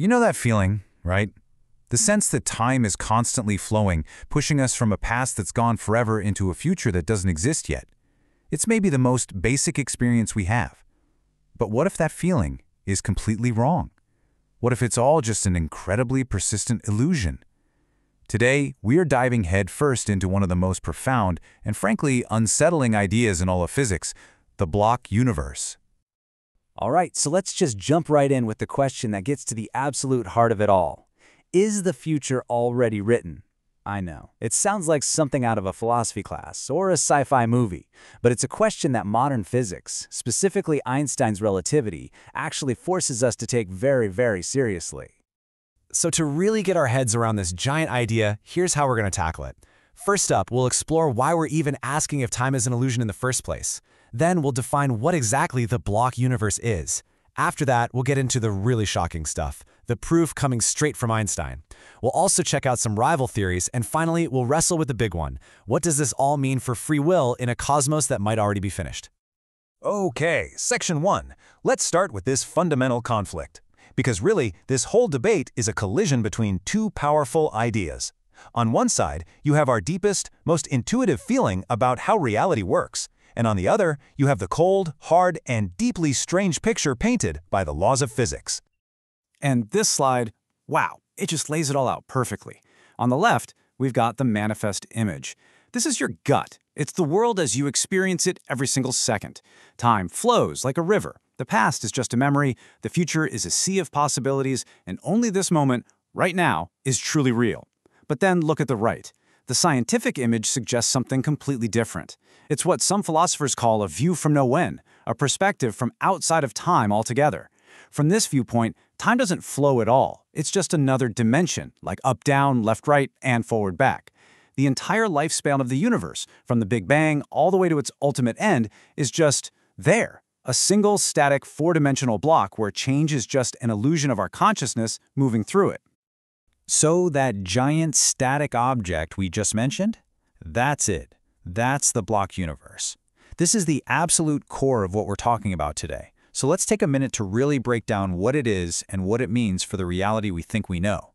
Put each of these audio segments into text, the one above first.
You know that feeling, right? The sense that time is constantly flowing, pushing us from a past that's gone forever into a future that doesn't exist yet. It's maybe the most basic experience we have. But what if that feeling is completely wrong? What if it's all just an incredibly persistent illusion? Today, we're diving headfirst into one of the most profound and frankly unsettling ideas in all of physics, the block universe. All right, so let's just jump right in with the question that gets to the absolute heart of it all. Is the future already written? I know. It sounds like something out of a philosophy class or a sci-fi movie, but it's a question that modern physics, specifically Einstein's relativity, actually forces us to take very, very seriously. So to really get our heads around this giant idea, here's how we're going to tackle it. First up, we'll explore why we're even asking if time is an illusion in the first place. Then we'll define what exactly the block universe is. After that, we'll get into the really shocking stuff, the proof coming straight from Einstein. We'll also check out some rival theories, and finally, we'll wrestle with the big one. What does this all mean for free will in a cosmos that might already be finished? Okay, section one. Let's start with this fundamental conflict. Because really, this whole debate is a collision between two powerful ideas. On one side, you have our deepest, most intuitive feeling about how reality works, and on the other, you have the cold, hard, and deeply strange picture painted by the laws of physics. And this slide, wow, it just lays it all out perfectly. On the left, we've got the manifest image. This is your gut. It's the world as you experience it every single second. Time flows like a river. The past is just a memory, the future is a sea of possibilities, and only this moment, right now, is truly real. But then look at the right. The scientific image suggests something completely different. It's what some philosophers call a view from no when, a perspective from outside of time altogether. From this viewpoint, time doesn't flow at all. It's just another dimension, like up, down, left, right, and forward, back. The entire lifespan of the universe, from the Big Bang all the way to its ultimate end, is just there. A single, static, four-dimensional block where change is just an illusion of our consciousness moving through it. So that giant static object we just mentioned? That's it. That's the block universe. This is the absolute core of what we're talking about today. So let's take a minute to really break down what it is and what it means for the reality we think we know.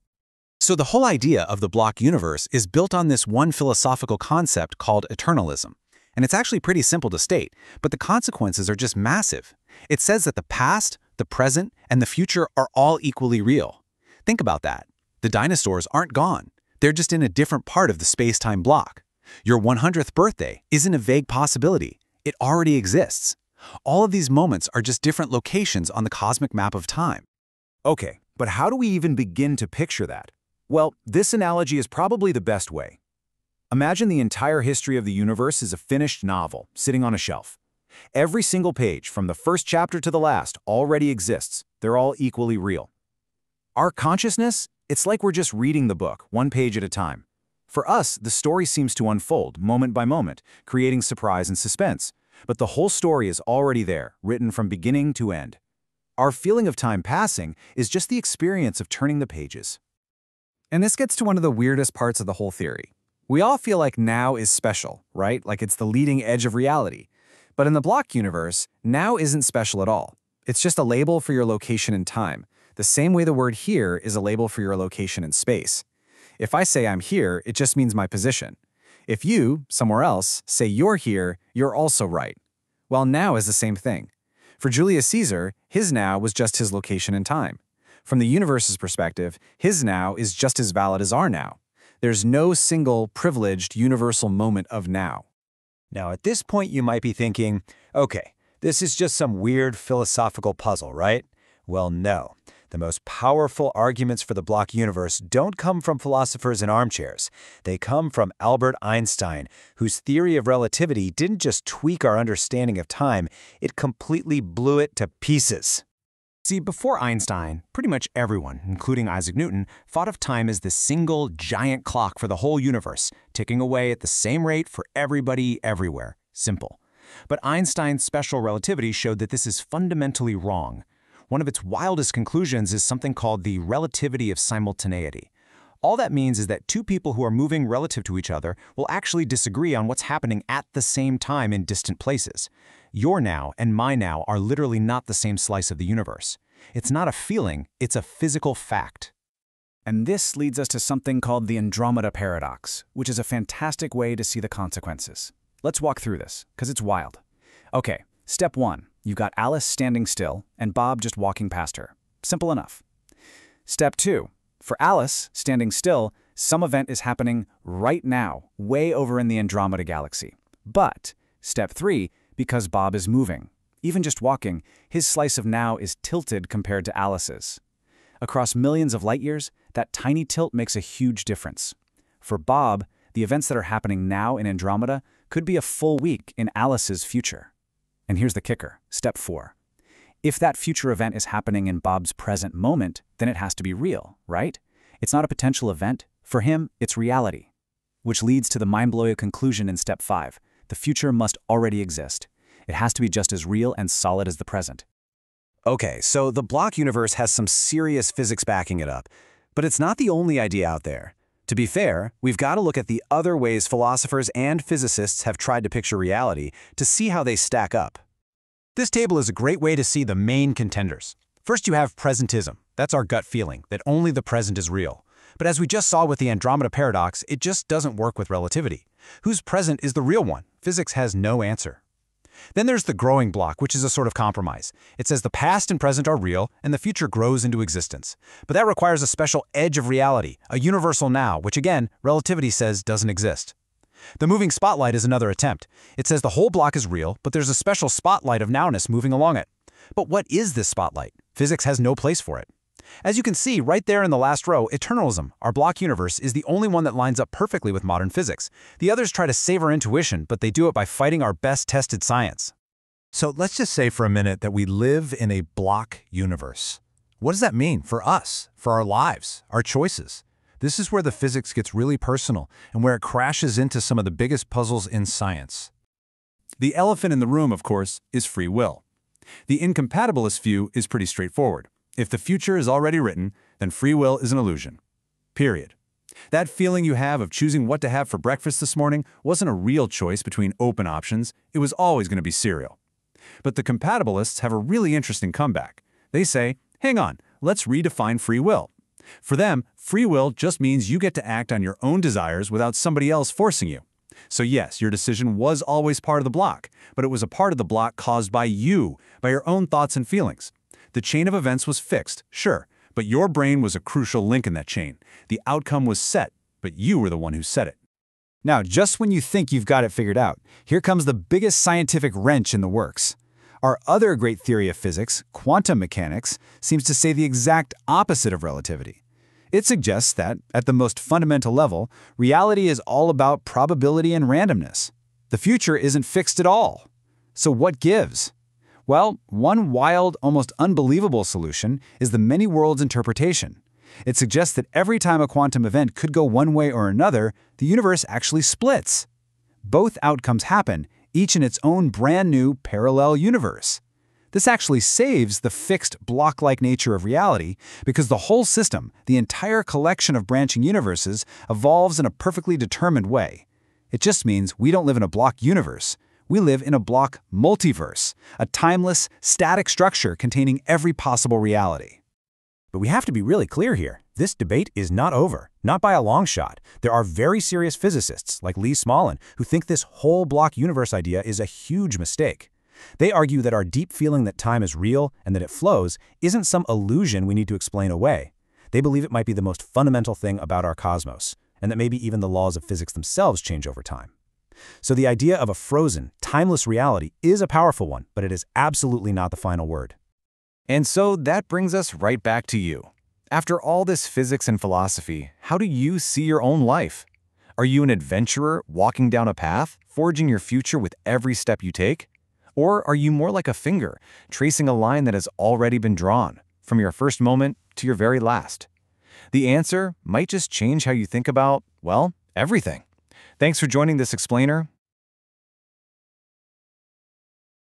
So the whole idea of the block universe is built on this one philosophical concept called eternalism. And it's actually pretty simple to state, but the consequences are just massive. It says that the past, the present, and the future are all equally real. Think about that. The dinosaurs aren't gone. They're just in a different part of the space-time block. Your 100th birthday isn't a vague possibility. It already exists. All of these moments are just different locations on the cosmic map of time. Okay, but how do we even begin to picture that? Well, this analogy is probably the best way. Imagine the entire history of the universe is a finished novel sitting on a shelf. Every single page, from the first chapter to the last, already exists. They're all equally real. Our consciousness it's like we're just reading the book, one page at a time. For us, the story seems to unfold, moment by moment, creating surprise and suspense. But the whole story is already there, written from beginning to end. Our feeling of time passing is just the experience of turning the pages. And this gets to one of the weirdest parts of the whole theory. We all feel like now is special, right? Like it's the leading edge of reality. But in the block universe, now isn't special at all. It's just a label for your location in time, the same way the word here is a label for your location in space. If I say I'm here, it just means my position. If you, somewhere else, say you're here, you're also right. Well, now is the same thing. For Julius Caesar, his now was just his location in time. From the universe's perspective, his now is just as valid as our now. There's no single, privileged, universal moment of now. Now, at this point, you might be thinking, okay, this is just some weird philosophical puzzle, right? Well, no. The most powerful arguments for the block universe don't come from philosophers in armchairs. They come from Albert Einstein, whose theory of relativity didn't just tweak our understanding of time, it completely blew it to pieces. See, before Einstein, pretty much everyone, including Isaac Newton, thought of time as the single giant clock for the whole universe, ticking away at the same rate for everybody everywhere. Simple. But Einstein's special relativity showed that this is fundamentally wrong. One of its wildest conclusions is something called the relativity of simultaneity. All that means is that two people who are moving relative to each other will actually disagree on what's happening at the same time in distant places. Your now and my now are literally not the same slice of the universe. It's not a feeling, it's a physical fact. And this leads us to something called the Andromeda paradox, which is a fantastic way to see the consequences. Let's walk through this, because it's wild. Okay, step one, you've got Alice standing still and Bob just walking past her. Simple enough. Step two, for Alice, standing still, some event is happening right now, way over in the Andromeda galaxy. But, step three, because Bob is moving, even just walking, his slice of now is tilted compared to Alice's. Across millions of light years, that tiny tilt makes a huge difference. For Bob, the events that are happening now in Andromeda could be a full week in Alice's future. And here's the kicker, step four. If that future event is happening in Bob's present moment, then it has to be real, right? It's not a potential event. For him, it's reality. Which leads to the mind-blowing conclusion in step five. The future must already exist. It has to be just as real and solid as the present. Okay, so the block universe has some serious physics backing it up. But it's not the only idea out there. To be fair, we've got to look at the other ways philosophers and physicists have tried to picture reality to see how they stack up. This table is a great way to see the main contenders. First, you have presentism. That's our gut feeling, that only the present is real. But as we just saw with the Andromeda paradox, it just doesn't work with relativity. Whose present is the real one? Physics has no answer. Then there's the growing block, which is a sort of compromise. It says the past and present are real, and the future grows into existence. But that requires a special edge of reality, a universal now, which again, relativity says doesn't exist. The moving spotlight is another attempt. It says the whole block is real, but there's a special spotlight of nowness moving along it. But what is this spotlight? Physics has no place for it. As you can see right there in the last row, eternalism, our block universe, is the only one that lines up perfectly with modern physics. The others try to save our intuition, but they do it by fighting our best tested science. So let's just say for a minute that we live in a block universe. What does that mean for us, for our lives, our choices? This is where the physics gets really personal and where it crashes into some of the biggest puzzles in science. The elephant in the room, of course, is free will. The incompatibilist view is pretty straightforward. If the future is already written, then free will is an illusion. Period. That feeling you have of choosing what to have for breakfast this morning wasn't a real choice between open options, it was always going to be cereal. But the compatibilists have a really interesting comeback. They say, hang on, let's redefine free will. For them, free will just means you get to act on your own desires without somebody else forcing you. So yes, your decision was always part of the block, but it was a part of the block caused by you, by your own thoughts and feelings. The chain of events was fixed, sure, but your brain was a crucial link in that chain. The outcome was set, but you were the one who set it. Now, just when you think you've got it figured out, here comes the biggest scientific wrench in the works. Our other great theory of physics, quantum mechanics, seems to say the exact opposite of relativity. It suggests that, at the most fundamental level, reality is all about probability and randomness. The future isn't fixed at all. So what gives? Well, one wild, almost unbelievable solution is the many worlds interpretation. It suggests that every time a quantum event could go one way or another, the universe actually splits. Both outcomes happen, each in its own brand new parallel universe. This actually saves the fixed block-like nature of reality because the whole system, the entire collection of branching universes, evolves in a perfectly determined way. It just means we don't live in a block universe. We live in a block multiverse, a timeless, static structure containing every possible reality. But we have to be really clear here. This debate is not over, not by a long shot. There are very serious physicists, like Lee Smolin, who think this whole block universe idea is a huge mistake. They argue that our deep feeling that time is real and that it flows isn't some illusion we need to explain away. They believe it might be the most fundamental thing about our cosmos, and that maybe even the laws of physics themselves change over time. So the idea of a frozen, timeless reality is a powerful one, but it is absolutely not the final word. And so that brings us right back to you. After all this physics and philosophy, how do you see your own life? Are you an adventurer walking down a path, forging your future with every step you take? Or are you more like a finger, tracing a line that has already been drawn, from your first moment to your very last? The answer might just change how you think about, well, everything. Thanks for joining this explainer,